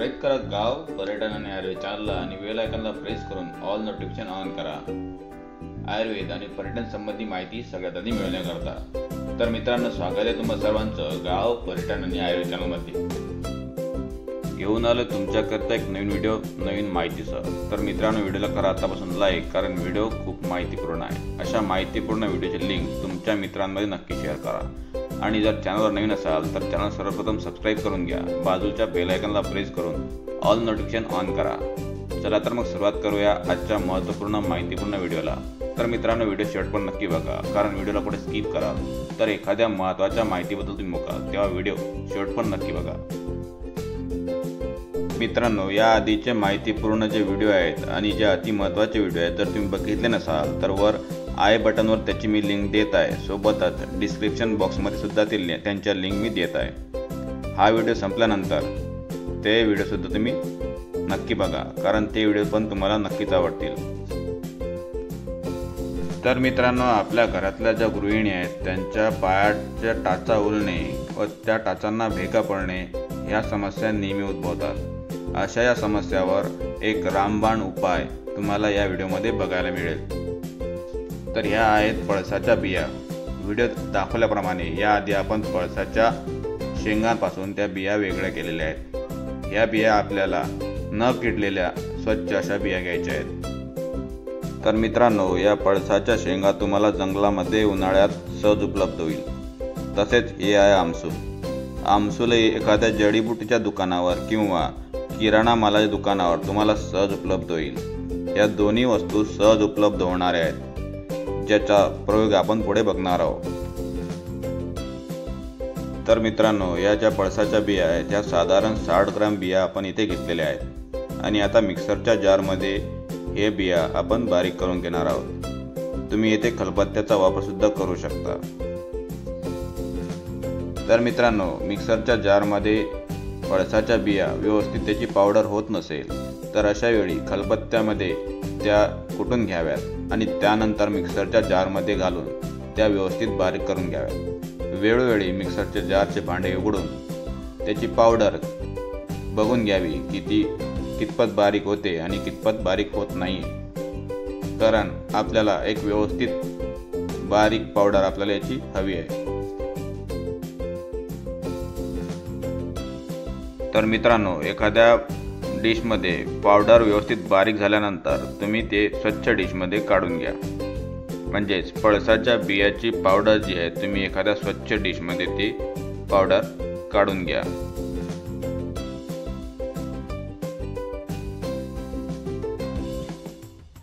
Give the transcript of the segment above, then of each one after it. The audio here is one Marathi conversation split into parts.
ट्रेक करा गाव पर्यटन आणि आयुर्वेद चॅनलला आणि वेल आयकनला प्रेस करून ऑल नोटिफिकेशन ऑन करा. आयुर्वेद आणि पर्यटन संबंधी माहिती सगळ्यात आधी मिळवण्याकरता. तर मित्रांनो स्वागत आहे तुम्हा सर्वांचं गाव पर्यटन आणि आयुर्वेद चॅनलमध्ये घेऊन आलो तुमच्याकरता एक नवीन व्हिडिओ नवीन माहितीसह. तर मित्रांनो व्हिडिओला करा आतापासून लाईक कारण व्हिडिओ खूप माहितीपूर्ण आहे. अशा माहितीपूर्ण व्हिडिओची लिंक तुमच्या मित्रांमध्ये नक्की शेअर करा. आणि जर चॅनलवर नवीन असाल तर चॅनल सर्वप्रथम सबस्क्राईब करून घ्या. बाजूच्या बेलायकनला प्रेस करून ऑल नोटिफिकेशन ऑन करा. चला तर मग सुरुवात करूया आजच्या महत्त्वपूर्ण माहितीपूर्ण व्हिडिओला. तर मित्रांनो व्हिडिओ शेवट पण नक्की बघा कारण व्हिडिओला कुठे स्किप करा. तर एखाद्या महत्त्वाच्या माहितीबद्दल तुम्ही मुकाल तेव्हा व्हिडिओ शेवट पण नक्की बघा. मित्रांनो या आधीचे माहितीपूर्ण जे व्हिडिओ आहेत आणि जे अति महत्त्वाचे व्हिडिओ आहेत जर तुम्ही बघितले नसाल तर वर आय बटनवर त्याची मी लिंक देत आहे. सोबतच डिस्क्रिप्शन बॉक्समध्ये सुद्धा ते त्यांच्या लिंक मी देत आहे. हा व्हिडिओ संपल्यानंतर ते व्हिडिओसुद्धा तुम्ही नक्की बघा कारण ते व्हिडिओ पण तुम्हाला नक्कीच आवडतील. तर मित्रांनो आपल्या घरातल्या ज्या गृहिणी आहेत त्यांच्या पायाच्या टाचा उलणे व त्या टाचांना भेगा पडणे ह्या समस्या नेहमी उद्भवतात. अशा या समस्यावर एक रामबाण उपाय तुम्हाला या व्हिडिओमध्ये बघायला मिळेल. तर ह्या आहेत पळसाच्या बिया. व्हिडिओत दाखवल्याप्रमाणे याआधी आपण पळसाच्या शेंगांपासून त्या बिया वेगळ्या केलेल्या आहेत. ह्या बिया आपल्याला न किडलेल्या स्वच्छ अशा बिया घ्यायच्या आहेत. तर मित्रांनो या पळसाच्या शेंगा तुम्हाला जंगलामध्ये उन्हाळ्यात सहज उपलब्ध होईल. तसेच हे आहे आमसू आमसूल हे एखाद्या जडीबुटीच्या दुकानावर किंवा किराणा मालाच्या दुकानावर तुम्हाला सहज उपलब्ध होईल. या दोन्ही वस्तू सहज उपलब्ध होणाऱ्या आहेत. ज्याचा प्रयोग आपण पुढे बघणार आहोत. तर मित्रांनो या ज्या पळसाच्या बिया आहेत त्या साधारण साठ ग्राम बिया आपण इथे घेतलेल्या आहेत. आणि आता मिक्सरच्या जारमध्ये हे बिया आपण बारीक करून घेणार आहोत. तुम्ही येथे खलबत्त्याचा वापरसुद्धा करू शकता. तर मित्रांनो मिक्सरच्या जारमध्ये पळसाच्या बिया व्यवस्थित त्याची पावडर होत नसेल तर अशा वेळी खलबत्त्यामध्ये त्या कुटून घ्याव्यात आणि त्यानंतर मिक्सरच्या जारमध्ये घालून त्या व्यवस्थित बारीक करून घ्याव्यात. वेळोवेळी मिक्सरच्या जारचे भांडे उघडून त्याची पावडर बघून घ्यावी की ती कितपत बारीक होते आणि कितपत बारीक होत नाही. कारण आपल्याला एक व्यवस्थित बारीक पावडर आपल्याला याची हवी आहे. तर मित्रांनो एखाद्या डिशमध्ये पावडर व्यवस्थित बारीक झाल्यानंतर तुम्ही ते स्वच्छ डिशमध्ये काढून घ्या. म्हणजेच पळसाच्या बियाची पावडर जी आहे तुम्ही एखाद्या स्वच्छ डिशमध्ये ती पावडर काढून घ्या.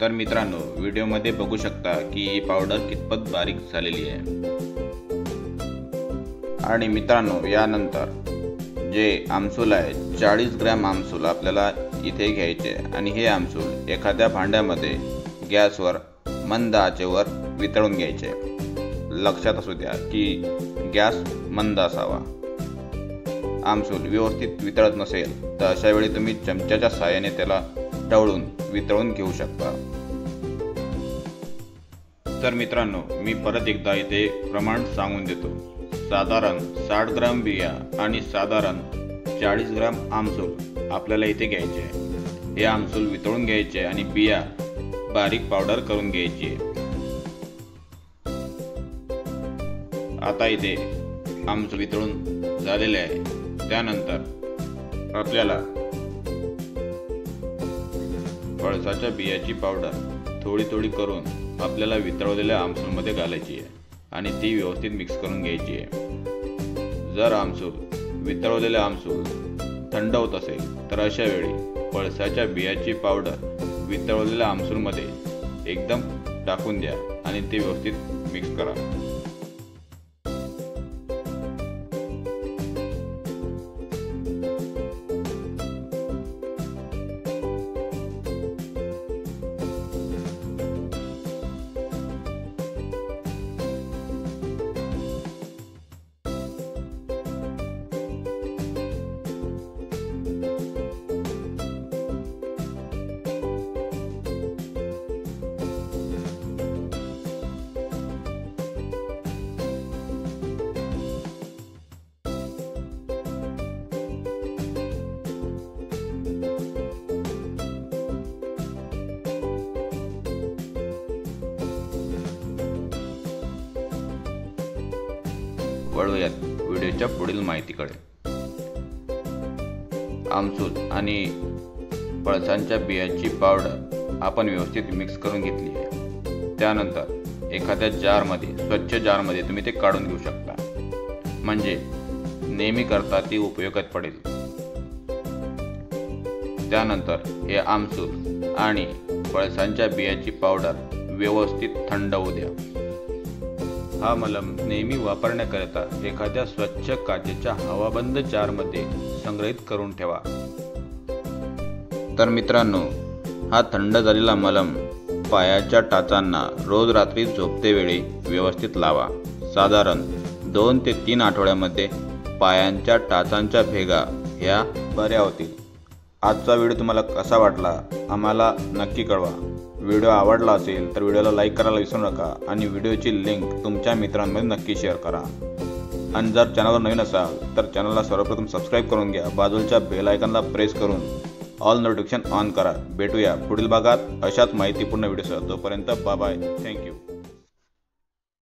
तर मित्रांनो व्हिडिओमध्ये बघू शकता की ही पावडर कितपत बारीक झालेली आहे. आणि मित्रांनो यानंतर जे आमसूल आहे चाळीस ग्रॅम आमसूल आपल्याला इथे घ्यायचे आणि हे आमसूल एखाद्या भांड्यामध्ये गॅसवर मंद आचेवर वितळून घ्यायचे लक्षात असू द्या की गॅस मंद असावा. आमसूल व्यवस्थित वितळत नसेल तर अशा वेळी तुम्ही चमच्याच्या साहाय्याने त्याला टवळून वितळून घेऊ शकता. तर मित्रांनो मी परत एकदा इथे प्रमाण सांगून देतो. साधारण साठ ग्राम बिया आणि साधारण चाळीस ग्राम आमसूल आपल्याला इथे घ्यायचे आहे. हे आमसूल वितळून घ्यायचे आणि बिया बारीक पावडर करून घ्यायची आहे. आता इथे आमसूल वितळून झालेले आहे. त्यानंतर आपल्याला पळसाच्या बियाची पावडर थोडी थोडी करून आपल्याला वितळवलेल्या आमसूलमध्ये घालायची आहे. आणि ती व्यवस्थित मिक्स करून घ्यायची आहे. जर आमसूल वितळवलेले आमसूल थंड होत असेल तर अशा वेळी पळसाच्या बियाची पावडर वितळवलेल्या आमसूलमध्ये एकदम टाकून द्या आणि ते व्यवस्थित मिक्स करा. वळूयात व्हिडिओच्या पुढील माहितीकडे. आमसूद आणि पळसांच्या बियांची पावडर आपण व्यवस्थित मिक्स करून घेतली आहे. त्यानंतर एखाद्या जारमध्ये स्वच्छ जारमध्ये तुम्ही ते काढून घेऊ शकता. म्हणजे नेहमी करता ती उपयोगात पडेल. त्यानंतर हे आमसूल आणि पळसांच्या बियाची पावडर व्यवस्थित थंड होऊ द्या. हा मलम नेहमी वापरण्याकरिता एखाद्या स्वच्छ काचेच्या हवाबंद जारमध्ये संग्रहित करून ठेवा. तर मित्रांनो हा थंड झालेला मलम पायाच्या टाचांना रोज रात्री झोपते वेळी व्यवस्थित लावा. साधारण दोन ते तीन आठवड्यामध्ये पायांच्या टाचांच्या भेगा ह्या बऱ्या होतील. आजचा व्हिडिओ तुम्हाला कसा वाटला आम्हाला नक्की कळवा. व्हिडिओ आवडला असेल तर व्हिडिओला लाईक करायला विसरू नका आणि व्हिडिओची लिंक तुमच्या मित्रांमध्ये नक्की शेअर करा. आणि जर चॅनलवर नवीन असाल तर चॅनलला सर्वप्रथम सबस्क्राईब करून घ्या. बाजूच्या बेल आयकनला प्रेस करून ऑल नोटिफिकेशन ऑन करा. भेटूया पुढील भागात अशाच माहितीपूर्ण व्हिडिओसह. तोपर्यंत बाय थँक्यू